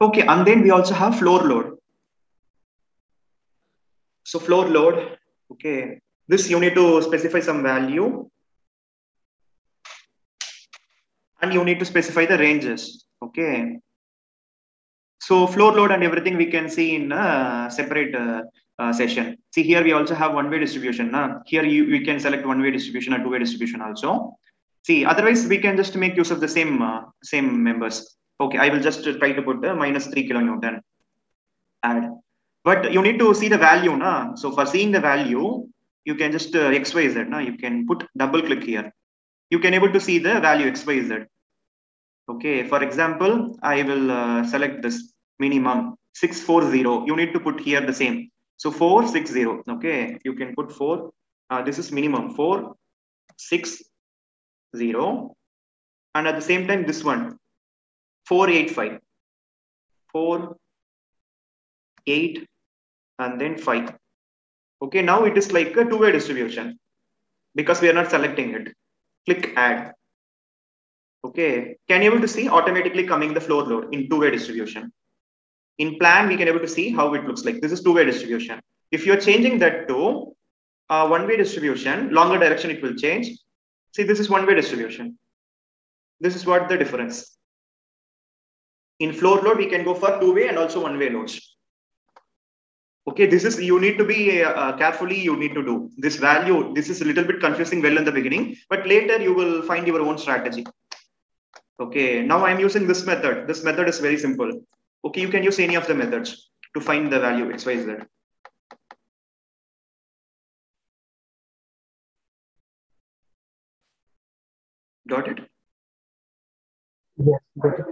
Okay, and then we also have floor load. So floor load, okay, this you need to specify some value and you need to specify the ranges, okay. So floor load and everything we can see in a separate uh, uh, session. See here we also have one-way distribution. Uh. Here you, we can select one-way distribution or two-way distribution also. See, otherwise we can just make use of the same uh, same members. Okay, I will just try to put the minus 3 kilonewton. Add. But you need to see the value. Na? So for seeing the value, you can just uh, x, y, z. Na? You can put double click here. You can able to see the value x, y, z. Okay, for example, I will uh, select this minimum 640. You need to put here the same. So 460. Okay, you can put 4. Uh, this is minimum 460. And at the same time, this one 485. 4, 8, and then 5. Okay, now it is like a two-way distribution because we are not selecting it. Click add. Okay, can you able to see automatically coming the floor load in two-way distribution? In plan, we can able to see how it looks like. This is two-way distribution. If you're changing that to uh, one-way distribution, longer direction it will change. See, this is one-way distribution. This is what the difference. In floor load, we can go for two-way and also one-way loads. Okay, this is, you need to be uh, carefully, you need to do this value. This is a little bit confusing well in the beginning, but later you will find your own strategy. Okay, now I'm using this method. This method is very simple. Okay, you can use any of the methods to find the value x, y, z. Got it? Yes, got it.